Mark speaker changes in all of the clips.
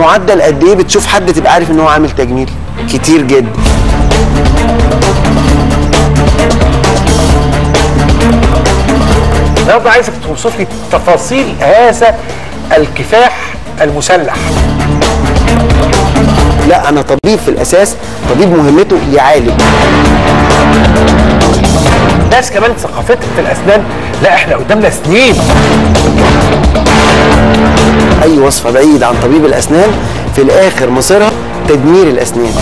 Speaker 1: بمعدل قد إيه بتشوف حد تبقى عارف إن هو عامل تجميل؟ كتير جدا.
Speaker 2: النهارده عايزك توصف لي تفاصيل هذا الكفاح المسلح.
Speaker 1: لا أنا طبيب في الأساس طبيب مهمته يعالج.
Speaker 2: ناس كمان ثقافتها في الأسنان. لا إحنا قدامنا سنين.
Speaker 1: أي وصفة بعيد عن طبيب الأسنان في الآخر مصيرها تدمير الأسنان.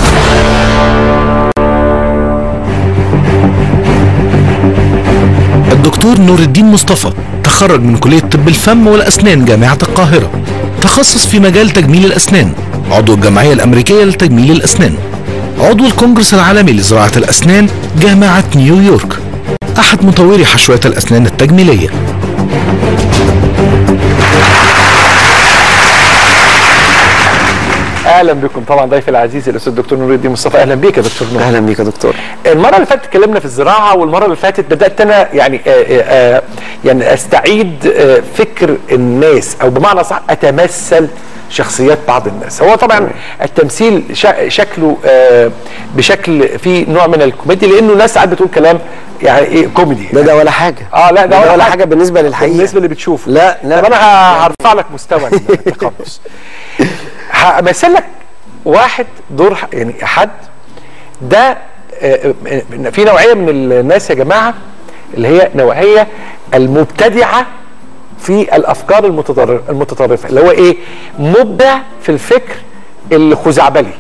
Speaker 3: الدكتور نور الدين مصطفى تخرج من كلية طب الفم والأسنان جامعة القاهرة. تخصص في مجال تجميل الأسنان عضو الجمعية الأمريكية لتجميل الأسنان. عضو الكونجرس العالمي لزراعة الأسنان جامعة نيويورك. أحد مطوري حشوات الأسنان التجميلية.
Speaker 2: أهلا بكم. طبعا ضيفي العزيز الأستاذ الدكتور نور الدين مصطفى. أهلا بيك يا دكتور نور.
Speaker 1: أهلا بيك يا دكتور.
Speaker 2: المرة اللي فاتت اتكلمنا في الزراعة والمرة اللي فاتت بدأت أنا يعني آآ آآ يعني أستعيد آه، فكر الناس أو بمعنى صح أتمثل شخصيات بعض الناس. هو طبعا التمثيل شكله آه، بشكل فيه نوع من الكوميديا لأنه ناس ساعات بتقول كلام يعني إيه كوميدي.
Speaker 1: ده ده ولا حاجة.
Speaker 2: آه لا ده,
Speaker 1: ده ولا حاجة. بالنسبة للحقيقة.
Speaker 2: بالنسبة اللي بتشوفه.
Speaker 1: لا، لا.
Speaker 2: طب أنا هرفع لك مستوى التقمص همثل لك واحد دور يعني حد. ده آه، في نوعية من الناس يا جماعة اللي هي نوعية المبتدعة في الأفكار المتطر- المتطرفة اللي هو إيه؟ مبدع في الفكر الخزعبلي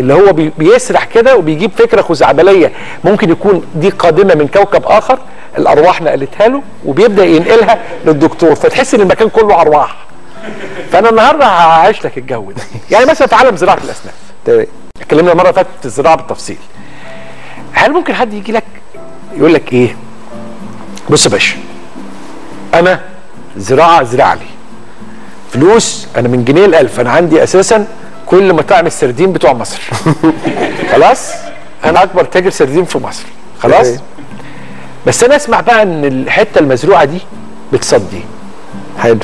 Speaker 2: اللي هو بي- بيسرح كده وبيجيب فكرة خزعبلية. ممكن يكون دي قادمة من كوكب آخر الأرواح نقلتها له وبيبدأ ينقلها للدكتور فتحس إن المكان كله أرواح. فأنا النهارده هعيش لك الجو ده. يعني مثلا في عالم زراعة الأسنان.
Speaker 1: تمام.
Speaker 2: اتكلمنا المرة اللي فاتت في الزراعة بالتفصيل. هل ممكن حد يجي لك يقول لك إيه؟ بص يا باشا أنا زراعة زراعة لي. فلوس أنا من جنيه الالف أنا عندي أساسا كل مطاعم السردين بتوع مصر. خلاص؟ أنا أكبر تاجر سردين في مصر. خلاص. بس أنا أسمع بقى إن الحتة المزروعة دي بتصدي.
Speaker 1: حلو.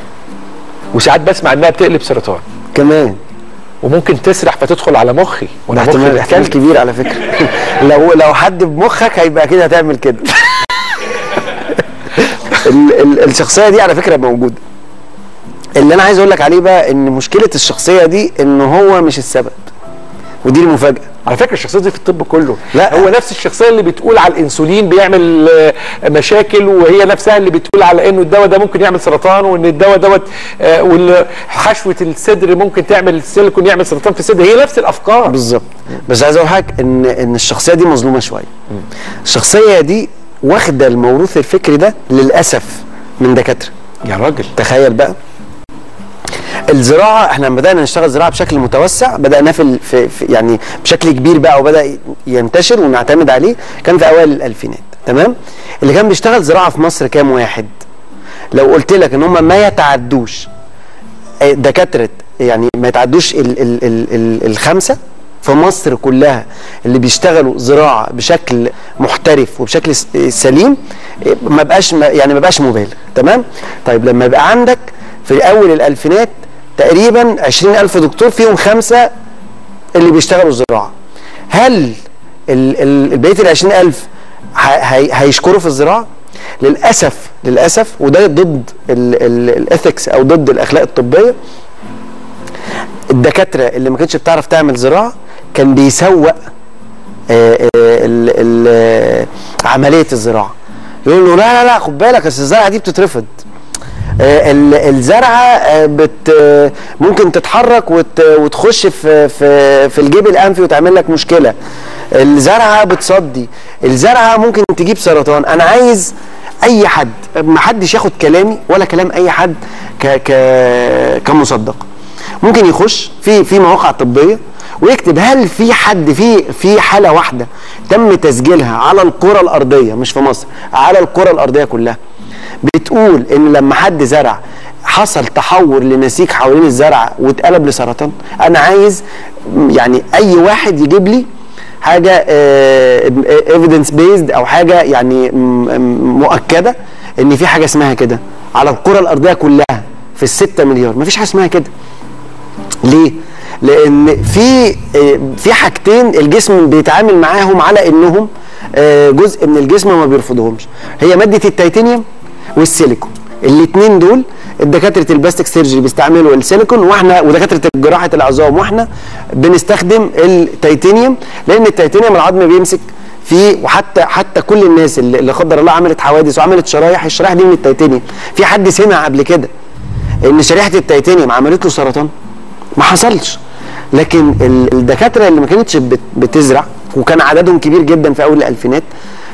Speaker 2: وساعات بسمع إنها بتقلب سرطان.
Speaker 1: كمان.
Speaker 2: وممكن تسرح فتدخل على مخي وأنا
Speaker 1: احتمال احتمال كبير على فكرة. لو لو حد بمخك هيبقى كده هتعمل كده. ال ال الشخصية دي على فكرة موجودة. اللي أنا عايز أقول لك عليه بقى إن مشكلة الشخصية دي إن هو مش السبب. ودي المفاجأة.
Speaker 2: على فكرة الشخصيه دي في الطب كله.
Speaker 1: لا.
Speaker 2: هو نفس الشخصية اللي بتقول على الإنسولين بيعمل آه، مشاكل وهي نفسها اللي بتقول على إنه الدواء ده ممكن يعمل سرطان وإن الدواء دوت آه، وان حشوه الصدر ممكن تعمل السيليكون يعمل سرطان في الصدر. هي نفس الأفكار.
Speaker 1: بالظبط. بس عايز أقول حاجة إن إن الشخصية دي مظلومة شوية. الشخصية دي واخدة الموروث الفكري ده للأسف من دكاترة.
Speaker 2: يا راجل.
Speaker 1: تخيل بقى. الزراعة إحنا لما بدأنا نشتغل زراعة بشكل متوسع بداناه في, في, يعني بشكل كبير بقى وبدأ ينتشر ونعتمد عليه كان في أوائل الألفينات تمام؟ اللي كان بيشتغل زراعة في مصر كام واحد؟ لو قلت لك إن هم ما يتعدوش آه، دكاترة يعني ما يتعدوش ال ال ال ال الخمسة في مصر كلها اللي بيشتغلوا زراعة بشكل محترف وبشكل س- سليم آه، ما بقاش يعني ما بقاش مبالغ تمام؟ طيب لما يبقى عندك في أول الألفينات تقريبا 20000 دكتور فيهم خمسة اللي بيشتغلوا زراعه هل بقية ال 20000 ه- هي- هيشكروا في الزراعة؟ للأسف للأسف وده ضد الإثكس أو ضد الأخلاق الطبية. الدكاترة اللي ما كانتش بتعرف تعمل زراعة كان بيسوق آه، آه، عملية الزراعة. يقول له لا لا لا خد بالك أصل الزرعة دي بتترفض. الزرعة آه، بت آه، ممكن تتحرك وت- وتخش في في في الجيب الأنفي وتعمل لك مشكلة. الزرعة بتصدي. الزرعة ممكن تجيب سرطان. أنا عايز أي حد ما حدش ياخد كلامي ولا كلام أي حد ك ك كمصدق. ممكن يخش في في مواقع طبية ويكتب هل في حد في في حالة واحدة تم تسجيلها على الكرة الأرضية مش في مصر على الكرة الأرضية كلها. بتقول إن لما حد زرع حصل تحور لنسيج حوالين الزرع واتقلب لسرطان أنا عايز يعني أي واحد يجيب لي حاجة evidence based أو حاجة يعني مؤكدة إن في حاجة اسمها كده على الكرة الأرضية كلها في الستة مليار. مفيش حاجة اسمها كده. ليه؟ لأن في آه، في حاجتين الجسم بيتعامل معاهم على إنهم آه، جزء من الجسم ما بيرفضهمش. هي مادة التيتانيوم والسيليكون. الاثنين دول الدكاترة ال plastic surgery بيستعملوا السيليكون وإحنا ودكاترة جراحه العظام وإحنا بنستخدم التيتانيوم لأن التيتانيوم العظم بيمسك فيه وحتى حتى كل الناس اللي قدر الله عملت حوادث وعملت شرايح الشرايح دي من التيتانيوم. في حد سمع قبل كده إن شريحة التيتانيوم عملت له سرطان؟ ما حصلش. لكن ال- الدكاترة اللي ما كانتش بت- بتزرع وكان عددهم كبير جدا في أول الألفينات.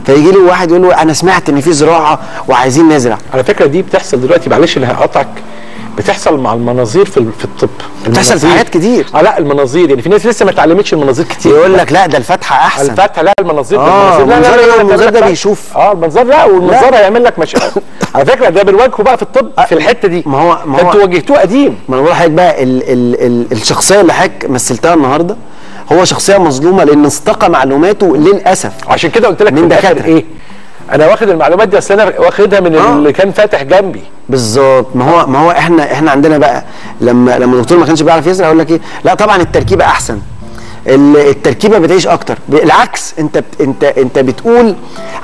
Speaker 1: فيجي له واحد يقول له أنا سمعت إن في زراعة وعايزين نزرع.
Speaker 2: على فكرة دي بتحصل دلوقتي معلش اللي هقطعك. بتحصل مع المناظير في في الطب.
Speaker 1: بتحصل في حاجات كتير.
Speaker 2: آه لا المناظير. يعني في ناس لسه ما اتعلمتش المناظير كتير.
Speaker 1: يقول لك لا ده الفتحة أحسن.
Speaker 2: الفتح لا المناظير ده
Speaker 1: آه،
Speaker 2: المناظير. لا لا لا؟ لا
Speaker 1: المنظار ده. بيشوف.
Speaker 2: آه المنظار لا والمنظار هيعمل لك مشاكل. على فكرة ده بنواجهه بقى في الطب في الحتة دي.
Speaker 1: ما هو- ما هو-
Speaker 2: أنتوا واجهتوه قديم.
Speaker 1: ما أنا بقول لحضرتك بقى ال ال ال الشخصية اللي حضرتك مثلتها النهارده هو شخصية مظلومة لأن استقى معلوماته للأسف.
Speaker 2: عشان كده قلت لك
Speaker 1: من دكاترة.
Speaker 2: إيه؟ أنا واخد المعلومات دي أصل أنا واخدها من
Speaker 1: آه.
Speaker 2: اللي كان فاتح جنبي.
Speaker 1: بالظبط. ما هو ما هو إحنا إحنا عندنا بقى لما لما الدكتور ما كانش بيعرف يزرع يقول لك إيه؟ لا طبعا التركيبة أحسن. ال- التركيبة بتعيش أكتر. بالعكس أنت انت أنت بتقول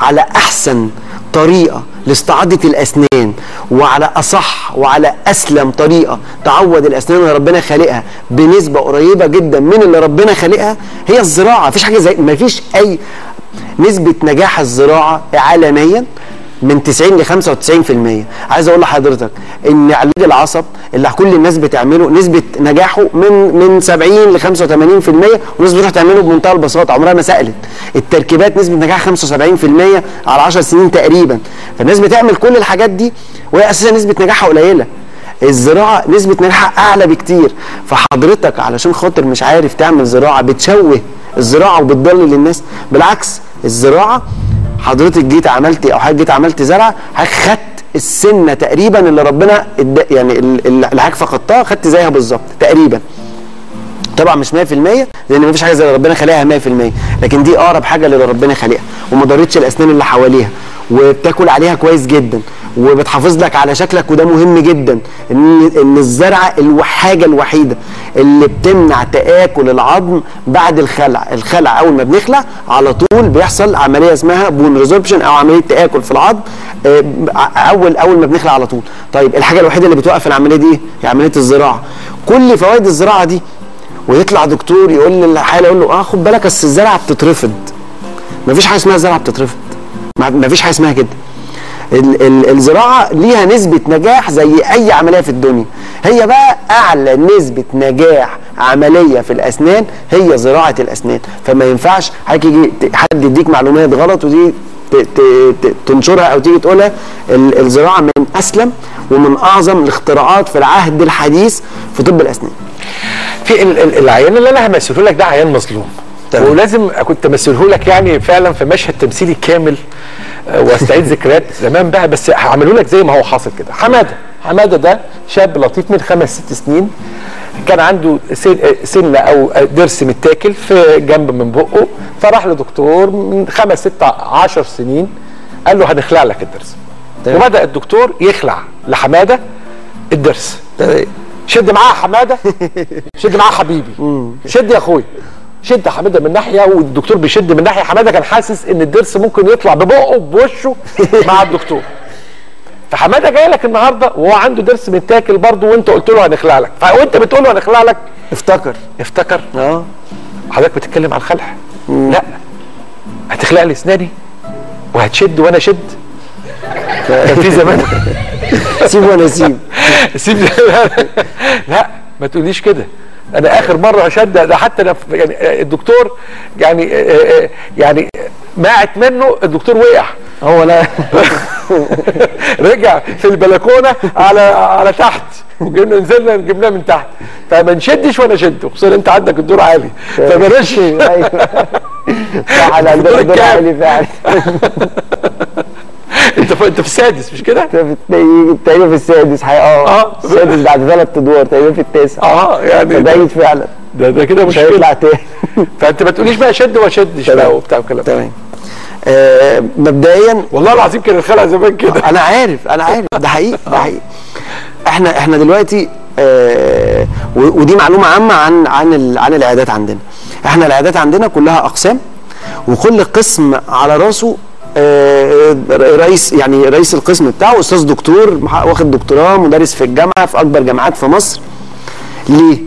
Speaker 1: على أحسن طريقة لاستعاضه الأسنان وعلى أصح وعلى أسلم طريقة تعوض الأسنان اللي ربنا خالقها بنسبة قريبة جدا من اللي ربنا خالقها هي الزراعة. مفيش حاجة زي مفيش أي نسبة نجاح الزراعة عالميا من 90 ل 95% عايز أقول لحضرتك إن علاج العصب اللي كل الناس بتعمله نسبة نجاحه من من 70 ل 85% والناس بتروح تعمله بمنتهى البساطة عمرها ما سألت. التركيبات نسبة نجاح 75% على 10 سنين تقريبا. فالناس بتعمل كل الحاجات دي وهي أساسا نسبة نجاحها قليلة. الزراعة نسبة نجاحها أعلى بكتير. فحضرتك علشان خاطر مش عارف تعمل زراعة بتشوه الزراعة وبتضلل الناس بالعكس الزراعة حضرتك جيت عملتي أو حضرتك جيت عملت زرع حضرتك خدت السنة تقريبا اللي ربنا يعني ال- اللي حضرتك فقدتها خدت زيها بالظبط تقريبا. طبعا مش 100% لأن مفيش حاجة زي اللي ربنا خالقها 100% لكن دي أقرب حاجة اللي ربنا خالقها وما ضرتش الأسنان اللي حواليها وبتاكل عليها كويس جدا. وبتحافظ لك على شكلك وده مهم جدا. إن إن الزرعة الحاجة الوحيدة اللي بتمنع تآكل العظم بعد الخلع. الخلع أول ما بنخلع على طول بيحصل عملية اسمها bone resorption أو عملية تآكل في العظم آه، أول أول ما بنخلع على طول. طيب الحاجة الوحيدة اللي بتوقف العملية دي هي عملية الزراعة. كل فوائد الزراعة دي ويطلع دكتور يقول للحاله يقول له آه خد بالك أصل الزرعة بتترفض. مفيش حاجة اسمها زرعه بتترفض. مفيش حاجة اسمها كده. ال- ال- الزراعة ليها نسبة نجاح زي أي عملية في الدنيا. هي بقى أعلى نسبة نجاح عملية في الأسنان هي زراعة الأسنان. فما ينفعش حد يديك معلومات غلط ودي تنشرها أو تيجي تقولها. ال- الزراعة من أسلم ومن أعظم الاختراعات في العهد الحديث في طب الأسنان.
Speaker 2: في ال- ال- العيان اللي أنا همثله لك ده عيان مظلوم.
Speaker 1: تمام.
Speaker 2: ولازم كنت امثله لك يعني فعلا في مشهد تمثيلي كامل واستعيد ذكريات زمان بقى بس هعمله لك زي ما هو حاصل كده. حمادة. حمادة ده شاب لطيف من خمس ست سنين. كان عنده سن- سنه أو ضرس متاكل في جنب من بقه. فراح لدكتور من خمس ست عشر سنين. قال له هنخلع لك الضرس. وبدأ الدكتور يخلع لحمادة الضرس شد معاه حمادة. شد معاه حبيبي. شد يا اخويا شد حماده من ناحية والدكتور بيشد من ناحية حماده كان حاسس إن الضرس ممكن يطلع ببقه بوشه مع الدكتور. فحماده جاي لك النهارده وهو عنده ضرس متاكل برضه وانت قلت له هنخلع لك. فوانت بتقول له هنخلع لك.
Speaker 1: افتكر.
Speaker 2: افتكر.
Speaker 1: آه.
Speaker 2: حضرتك بتتكلم على الخلع؟ لا. هتخلع لي اسناني؟ وهتشد وأنا اشد كان في زمان.
Speaker 1: سيب وأنا سيب.
Speaker 2: سيب. لا. ما تقوليش كده. أنا اخر مره شد ده حتى يعني الدكتور يعني آه، آه، يعني ماعت منه الدكتور وقع.
Speaker 1: هو لا.
Speaker 2: رجع في البلكونه على على تحت وجبنا نزلنا جبناه من تحت. فما نشدش وأنا شد خصوصا انت عندك الدور عالي. فبلاش
Speaker 1: أيوه. صح عندنا
Speaker 2: الدور؟
Speaker 1: عالي فعلا.
Speaker 2: في انت في السادس مش كده؟
Speaker 1: تقريبا في السادس حقيقة آه
Speaker 2: آه.
Speaker 1: السادس بعد ثلاث أدوار تقريبا في التاسع
Speaker 2: آه يعني ده,
Speaker 1: بعيد فعلا
Speaker 2: ده, ده كده
Speaker 1: مش هيطلع تاني
Speaker 2: فأنت ما تقوليش بقى شد وما شدش. بقى وبتاع والكلام ده.
Speaker 1: تمام آه مبدئيا
Speaker 2: والله العظيم كان الخلع زمان كده
Speaker 1: أنا عارف أنا عارف ده حقيقي ده حقيقي إحنا إحنا دلوقتي آه ودي معلومة عامة عن عن عن العيادات عندنا إحنا العيادات عندنا كلها أقسام وكل قسم على راسه رئيس يعني رئيس القسم بتاعه أستاذ دكتور واخد دكتوراه مدرس في الجامعة في أكبر جامعات في مصر ليه؟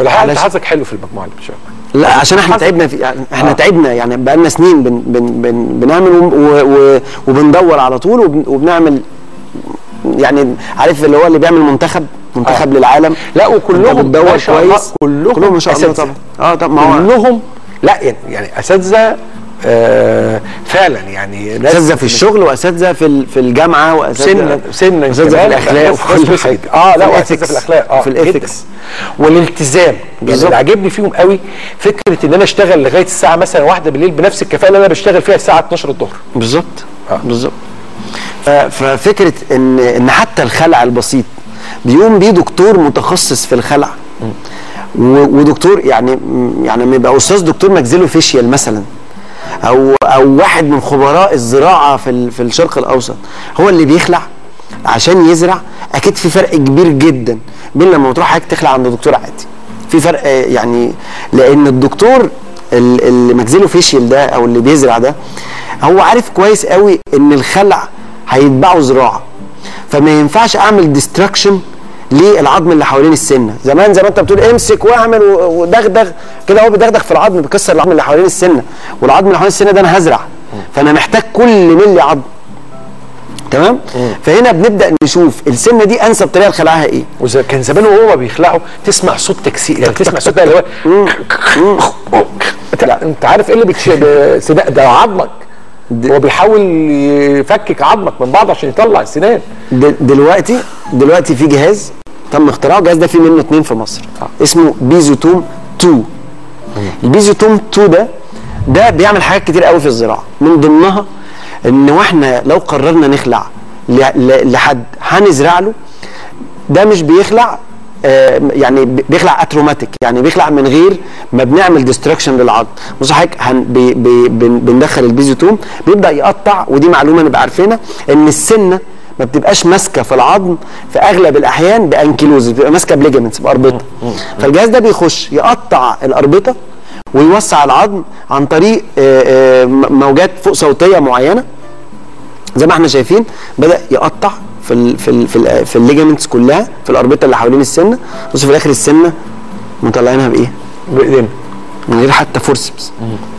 Speaker 1: علشان-
Speaker 2: حظك حلو في المجموعة اللي بتشارك
Speaker 1: لا عشان إحنا تعبنا في يعني إحنا
Speaker 2: آه.
Speaker 1: آه. تعبنا يعني بقالنا سنين بن بن بن بنعمل و و وبندور على طول وبن وبنعمل يعني عارف اللي هو اللي بيعمل منتخب منتخب
Speaker 2: آه.
Speaker 1: آه. للعالم
Speaker 2: لا وكلهم
Speaker 1: بتدور كويس
Speaker 2: كلهم
Speaker 1: كلهم ما شاء الله. طبعا آه طب ما هو
Speaker 2: كلهم لا يعني يعني أساتذة آه فعلا يعني
Speaker 1: أساتذة في الشغل وأساتذة في في الجامعة وأساتذة
Speaker 2: سنا سنا
Speaker 1: اساتذه في
Speaker 2: الأخلاق
Speaker 1: وفي
Speaker 2: حاجة. آه لا
Speaker 1: في
Speaker 2: وأساتذة في الأخلاق. آه
Speaker 1: في. الاثكس
Speaker 2: والالتزام. يعني
Speaker 1: بالظبط.
Speaker 2: اللي عاجبني فيهم قوي فكرة إن أنا أشتغل لغاية الساعة مثلا واحدة بالليل بنفس الكفاءة اللي أنا بشتغل فيها الساعة 12 الظهر.
Speaker 1: بالظبط.
Speaker 2: آه.
Speaker 1: بالظبط. ففكرة ان إن حتى الخلع البسيط بيقوم بيه دكتور متخصص في الخلع. ودكتور يعني يعني لما يبقى أستاذ دكتور ماكسيلو فيشيال مثلا أو أو واحد من خبراء الزراعة في في الشرق الأوسط هو اللي بيخلع عشان يزرع. أكيد في فرق كبير جدا بين لما تروح حضرتك تخلع عند دكتور عادي. في فرق آه، يعني لأن الدكتور ال- اللي maxillofacial ده أو اللي بيزرع ده هو عارف كويس قوي إن الخلع هيتبعه زراعة. فما ينفعش أعمل destruction للعظم اللي حوالين السنة. زمان زي ما انت بتقول امسك واعمل ودغدغ كده هو بيدغدغ في العظم بيكسر العظم اللي حوالين السنة. والعظم اللي حوالين السنة ده أنا هزرع. فانا محتاج كل ملي عظم. تمام؟ فهنا بنبدأ نشوف السنة دي أنسب طريقة لخلعها إيه.
Speaker 2: وزي كان زمان وهو بيخلعوا تسمع صوت تكسير يعني تسمع صوت اللي هو انت عارف إيه اللي بتش... ده عظمك. هو بيحاول يفكك عظمك من بعض عشان يطلع السنان.
Speaker 1: دلوقتي دلوقتي في جهاز تم اختراعه الجهاز ده فيه منه اتنين في مصر. اسمه بيزوتوم 2 البيزوتوم 2 ده ده بيعمل حاجات كتير قوي في الزراعة. من ضمنها إن وإحنا لو قررنا نخلع لحد هنزرع له ده مش بيخلع آه، يعني بي- بيخلع atraumatic يعني بيخلع من غير ما بنعمل destruction للعظم. بص حضرتك بندخل ال piezotome بيبدأ يقطع ودي معلومة نبقى عارفينها إن السنة ما بتبقاش ماسكة في العظم في أغلب الأحيان ب ankylosis بتبقى ماسكة ب ligaments باربطه فالجهاز ده بيخش يقطع الأربطة ويوسع العظم عن طريق آه، آه، موجات فوق صوتية معينة. زي ما إحنا شايفين بدأ يقطع في ال في ال في, ال في ال ligaments كلها في الأربطة اللي حوالين السنة بص في الآخر السنة مطلعينها بإيه؟
Speaker 2: بإيدينا.
Speaker 1: من غير حتى forceps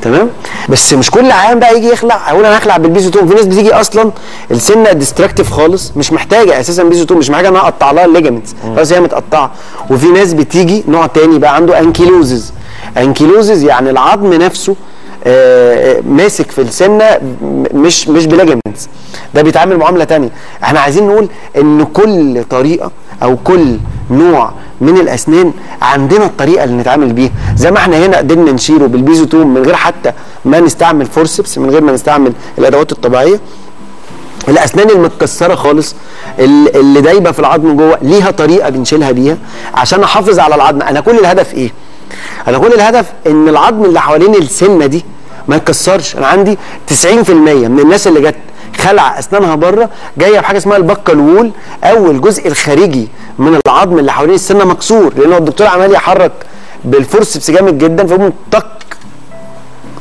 Speaker 1: تمام؟ بس مش كل عيان بقى يجي يخلع. أقول أنا هخلع بال piezotome في ناس بتيجي أصلا السنة destructive خالص مش محتاجة أساسا piezotome مش محتاجة ان أنا اقطع لها ال ligaments خلاص هي متقطعة. وفي ناس بتيجي نوع تاني بقى عنده ankylosis ankylosis يعني العظم نفسه آه، آه، ماسك في السنة مش مش ب ligaments ده بيتعامل معاملة تانية. إحنا عايزين نقول إن كل طريقة أو كل نوع من الأسنان عندنا الطريقة اللي نتعامل بيها. زي ما إحنا هنا قدرنا نشيله بال Piezotome من غير حتى ما نستعمل forceps من غير ما نستعمل الأدوات الطبيعية. الأسنان المتكسرة خالص ال- اللي دايبة في العظم جوه ليها طريقة بنشيلها بيها عشان احافظ على العظم. أنا كل الهدف إيه؟ أنا كل الهدف إن العظم اللي حوالين السنة دي ما يتكسرش. أنا عندي 90% من الناس اللي جت خلع أسنانها بره جاية بحاجة اسمها ال buccal wall أو الجزء الخارجي من العظم اللي حوالين السنة مكسور لأن الدكتور عمال يحرك بال forceps جامد جدا فيقوم طق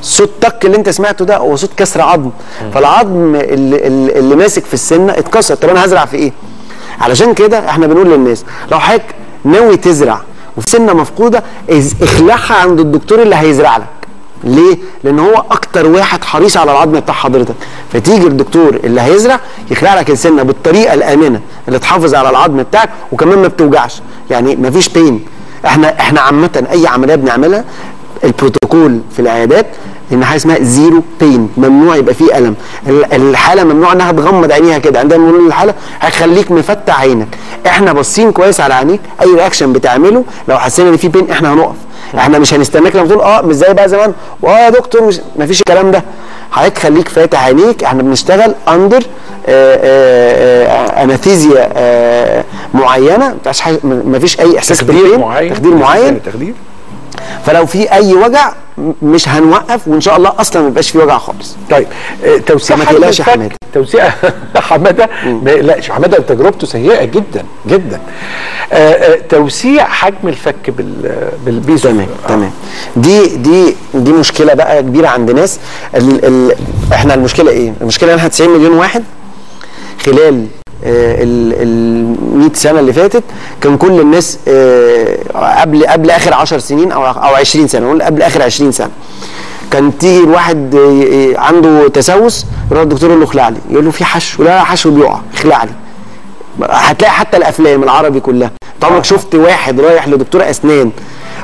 Speaker 1: صوت تك اللي أنت سمعته ده هو صوت كسر عظم. فالعظم اللي, اللي, ماسك في السنة اتكسر. طب أنا هزرع في إيه؟ علشان كده إحنا بنقول للناس لو حضرتك ناوي تزرع وفي سنه مفقوده اخلعها عند الدكتور اللي هيزرع لك. ليه؟ لأن هو أكتر واحد حريص على العظم بتاع حضرتك. فتيجي الدكتور اللي هيزرع يخلع لك السنة بالطريقة الآمنة اللي تحافظ على العظم بتاعك وكمان ما بتوجعش. يعني ما فيش بين إحنا إحنا عامة أي عملية بنعملها البروتوكول في العيادات إن حاجة اسمها زيرو بين ممنوع يبقى فيه ألم. ال- الحالة ممنوع إنها تغمض عينيها كده. عندنا بنقول للحاله هيخليك مفتح عينك. إحنا باصين كويس على عينيك أي reaction بتعمله لو حسينا إن في بين إحنا هنقف. إحنا مش هنستناك لما تقول آه مش زي بقى زمان. واه يا دكتور مش مفيش الكلام ده. حضرتك خليك فاتح عينيك. إحنا بنشتغل under anesthesia معينة. مفيش حاجة مفيش أي إحساس
Speaker 2: تخدير معين.
Speaker 1: تخدير معين.
Speaker 2: تخدير.
Speaker 1: فلو في أي وجع مش هنوقف وإن شاء الله أصلا ما يبقاش في وجع خالص.
Speaker 2: طيب آه، توسيع حلقة
Speaker 1: تقلقش حمادي.
Speaker 2: توزيع حمادة ما يقلقش. حمادة تجربته سيئة جدا جدا. آه آه توسيع حجم الفك بال بالبيزو
Speaker 1: تمام تمام. دي دي دي مشكلة بقى كبيرة عند ناس. ال ال إحنا المشكلة إيه؟ المشكلة إن إحنا 90 مليون واحد خلال ال ال 100 سنة اللي فاتت كان كل الناس آه، قبل قبل آخر 10 سنين أو أو 20 سنة نقول قبل آخر 20 سنة كان تيجي الواحد آه، آه، عنده تسوس يروح الدكتور يقول له اخلع لي يقول له في حشو لا حشو بيقع اخلع لي. هتلاقي حتى الأفلام العربي كلها انت عمرك شفت واحد رايح لدكتور أسنان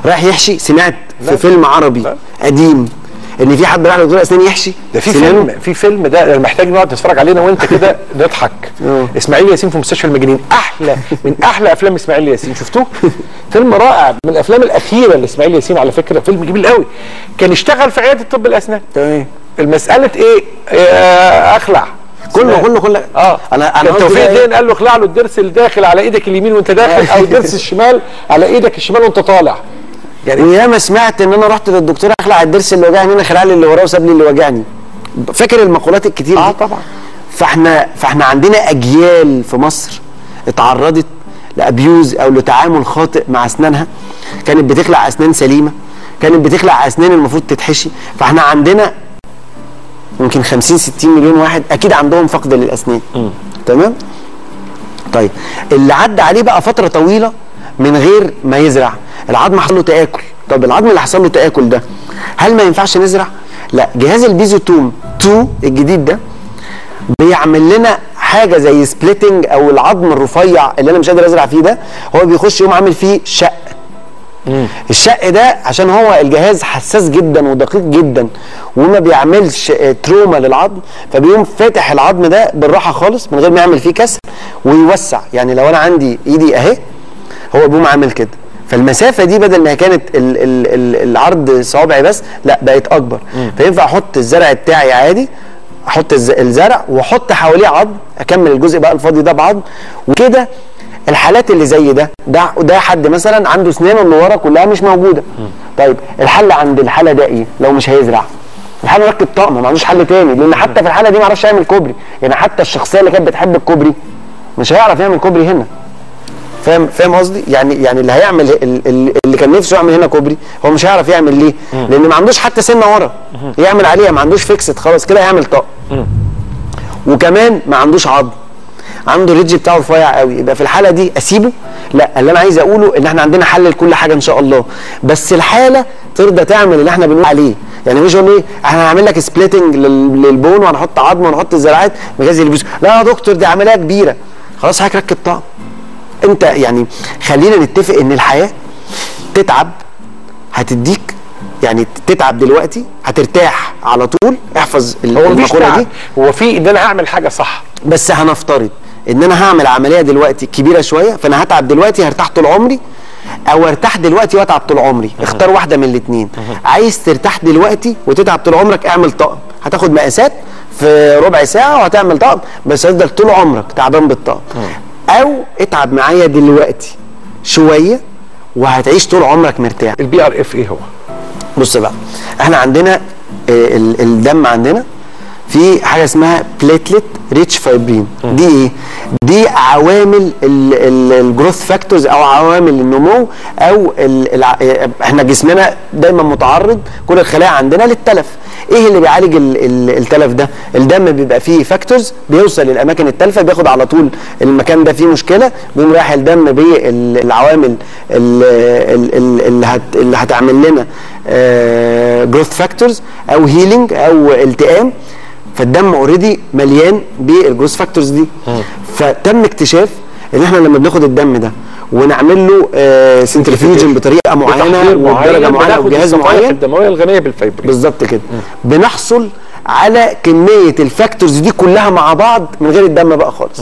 Speaker 1: رايح يحشي سمعت في فيلم عربي. قديم. إن في حد رايح لدكتور اسنان يحشي؟
Speaker 2: ده في
Speaker 1: سنانه؟
Speaker 2: فيلم في فيلم ده محتاج نقعد نتفرج علينا وأنت كده نضحك
Speaker 1: آه.
Speaker 2: إسماعيل ياسين في مستشفى المجانين. أحلى من أحلى أفلام إسماعيل ياسين. شفتوه؟ فيلم رائع. من الأفلام الأخيرة لإسماعيل ياسين على فكرة. فيلم جميل قوي. كان اشتغل في عيادة طب الأسنان.
Speaker 1: تمام.
Speaker 2: المسألة إيه؟ آه، أخلع.
Speaker 1: كله. كله كله. آه.
Speaker 2: أنا
Speaker 1: أنا
Speaker 2: توفيق
Speaker 1: إيه؟
Speaker 2: الدين قال له اخلع له الضرس الداخل على إيدك اليمين وأنت داخل أو الضرس الشمال على إيدك الشمال وأنت طالع. يعني
Speaker 1: وياما سمعت إن أنا رحت للدكتور أخلع الضرس اللي وجعني هنا خلع لي اللي وراه وساب لي اللي وجعني. فاكر المقولات الكتير
Speaker 2: آه
Speaker 1: دي؟
Speaker 2: طبعا.
Speaker 1: فإحنا فإحنا عندنا أجيال في مصر اتعرضت لأبيوز أو لتعامل خاطئ مع أسنانها. كانت بتخلع أسنان سليمة كانت بتخلع أسنان المفروض تتحشي. فإحنا عندنا يمكن 50 60 مليون واحد أكيد عندهم فقد للأسنان. تمام؟ طيب اللي عدى عليه بقى فترة طويلة من غير ما يزرع. العظم حصل له تآكل. طب العظم اللي حصل له تآكل ده هل ما ينفعش نزرع؟ لا جهاز ال Piezotome 2 الجديد ده بيعمل لنا حاجة زي splitting أو العظم الرفيع اللي أنا مش قادر أزرع فيه ده هو بيخش يقوم عامل فيه شق. الشق ده عشان هو الجهاز حساس جدا ودقيق جدا وما بيعملش trauma للعظم فبيقوم فاتح العظم ده بالراحة خالص من غير ما يعمل فيه كسر ويوسع. يعني لو أنا عندي إيدي أهي هو بيقوم عامل كده. فالمسافة دي بدل ما كانت ال ال ال العرض صوابعي بس لا بقت أكبر. فينفع أحط الزرع بتاعي عادي أحط الز- الزرع وأحط حواليه عظم أكمل الجزء بقى الفاضي ده بعظم وكده الحالات اللي زي ده ده ده حد مثلا عنده اسنانه اللي ورا كلها مش موجودة. طيب الحل عند الحالة ده إيه؟ لو مش هيزرع. الحل يركب طقم ما عندوش حل تاني لأن حتى في الحالة دي ما عرفش يعمل كوبري. يعني حتى الشخصية اللي كانت بتحب الكوبري مش هيعرف يعمل كوبري هنا. فاهم فاهم قصدي؟ يعني يعني اللي هيعمل ال- ال- اللي كان نفسه يعمل هنا كوبري هو مش هيعرف يعمل ليه؟ لأن ما عندوش حتى سنة ورا. يعمل عليها ما عندوش fixed خلاص كده هيعمل طقم وكمان ما عندوش عظم عنده ال ridge بتاعه رفيع قوي. يبقى في الحالة دي أسيبه؟ لا اللي أنا عايز أقوله إن إحنا عندنا حل لكل حاجة إن شاء الله. بس الحالة ترضى تعمل اللي إحنا بنقول عليه. يعني مش إيه إحنا هنعمل لك splitting لل bone وهنحط عظم وهنحط الزراعات مجاز اللي بيسو. لا يا دكتور دي عملية كبيرة. خلاص حضرتك ركب طقم انت يعني خلينا نتفق ان الحياة تتعب هتديك يعني تتعب دلوقتي هترتاح على طول. احفظ
Speaker 2: المقولة
Speaker 1: دي.
Speaker 2: هو في ان أنا هعمل حاجة صح.
Speaker 1: بس هنفترض ان أنا هعمل عملية دلوقتي كبيرة شوية فانا هتعب دلوقتي هرتاح طول عمري أو ارتاح دلوقتي واتعب طول عمري. اختار واحدة من الاثنين عايز ترتاح دلوقتي وتتعب طول عمرك اعمل طقم. هتاخد مقاسات في ربع ساعة وهتعمل طقم بس هتفضل طول عمرك تعبان بالطقم. أو اتعب معايا دلوقتي شوية وهتعيش طول عمرك مرتاح.
Speaker 2: ال PRF إيه هو.
Speaker 1: بص بقى إحنا عندنا آه، ال- الدم عندنا في حاجة اسمها platelet rich fibrin دي إيه؟ دي عوامل ال growth factors أو عوامل النمو أو ال إحنا جسمنا دايما متعرض كل الخلايا عندنا للتلف. إيه اللي بيعالج ال ال التلف ده؟ الدم بيبقى فيه factors بيوصل للأماكن التالفه بياخد على طول المكان ده فيه مشكلة بيقوم رايح الدم بالعوامل اللي هت اللي هتعمل لنا growth factors أو healing أو التئام. فالدم already مليان بال growth factors دي. فتم اكتشاف إن إحنا لما بناخد الدم ده ونعمل له آه
Speaker 2: centrifugation
Speaker 1: بطريقة معينة
Speaker 2: وبدرجة
Speaker 1: معينة
Speaker 2: الصفائح
Speaker 1: معين.
Speaker 2: الدموية الغنية بالفايبرين
Speaker 1: بالظبط كده. بنحصل على كمية ال factors دي كلها مع بعض من غير الدم بقى خالص.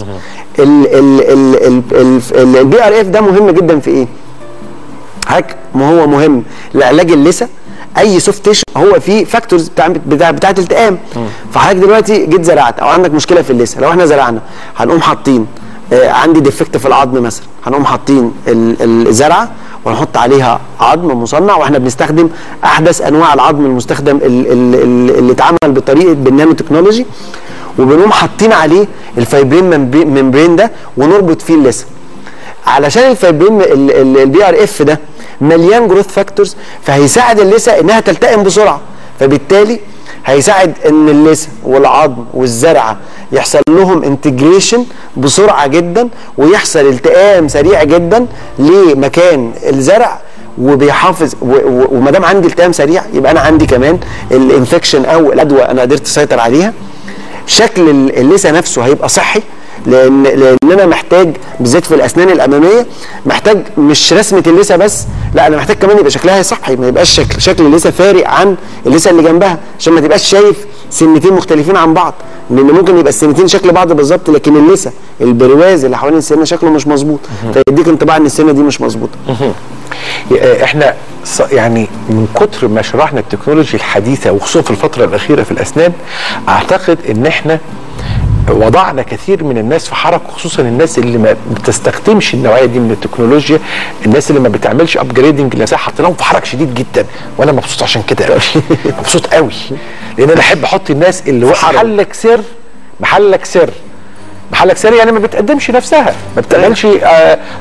Speaker 1: ال PRF ده مهم جدا في إيه؟ حضرتك ما هو مهم. لعلاج اللثة أي soft tissue هو فيه factors بتاع بتاع بتاعه التئام. فحضرتك دلوقتي جيت زرعت أو عندك مشكلة في اللثة. لو إحنا زرعنا هنقوم حاطين آه عندي defect في العظم مثلا. هنقوم حاطين ال- الزرعة ونحط عليها عظم مصنع وإحنا بنستخدم أحدث أنواع العظم المستخدم ال- ال- ال- اللي اتعمل بطريقه بالنانو تكنولوجي. وبنقوم حاطين عليه ال fibrin membra- membrane ده ونربط فيه اللثة. علشان ال fibrin ال PRF ده مليان growth factors فهيساعد اللثة إنها تلتئم بسرعة. فبالتالي هيساعد إن اللثة والعظم والزرعة يحصل لهم integration بسرعة جدا ويحصل التئام سريع جدا لمكان الزرع وبيحافظ وما دام عندي التئام سريع يبقى أنا عندي كمان ال infection أو العدوى أنا قدرت أسيطر عليها. شكل ال- اللثة نفسه هيبقى صحي لأن لأن أنا محتاج بالذات في الأسنان الأمامية محتاج مش رسمة اللثة بس لا أنا محتاج كمان يبقى شكلها صحي ما يبقاش شكل شكل اللثة فارق عن اللثة اللي جنبها عشان ما تبقاش شايف سنتين مختلفين عن بعض لأن ممكن يبقى السنتين شكل بعض بالظبط لكن اللثة البرواز اللي حوالين السنة شكله مش مظبوط فيديك انطباع إن السنة دي مش مظبوطة.
Speaker 2: آه، إحنا يعني من كتر ما شرحنا التكنولوجيا الحديثة وخصوصا في الفترة الأخيرة في الأسنان أعتقد إن إحنا وضعنا كثير من الناس في حرج خصوصا الناس اللي ما بتستخدمش النوعية دي من التكنولوجيا الناس اللي ما بتعملش upgrading لنفسها حطيناهم في حرج شديد جدا. وأنا مبسوط عشان كده قوي مبسوط قوي لأن أنا أحب أحط الناس اللي محلك سر. محلك سر. محلك سر يعني ما بتقدمش نفسها. ما بتعملش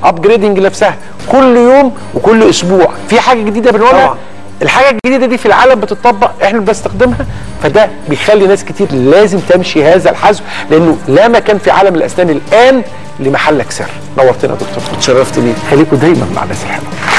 Speaker 2: upgrading لنفسها. كل يوم وكل أسبوع. في حاجة جديدة بنقولها. الحاجة الجديدة دي في العالم بتطبق إحنا بنستخدمها فده بيخلي ناس كتير لازم تمشي هذا الحذو لأنه لا مكان في عالم الأسنان الآن لمحلك سر. نورتنا يا دكتور.
Speaker 1: اتشرفت بيك.
Speaker 2: خليكم دايما مع ناس الحلوة.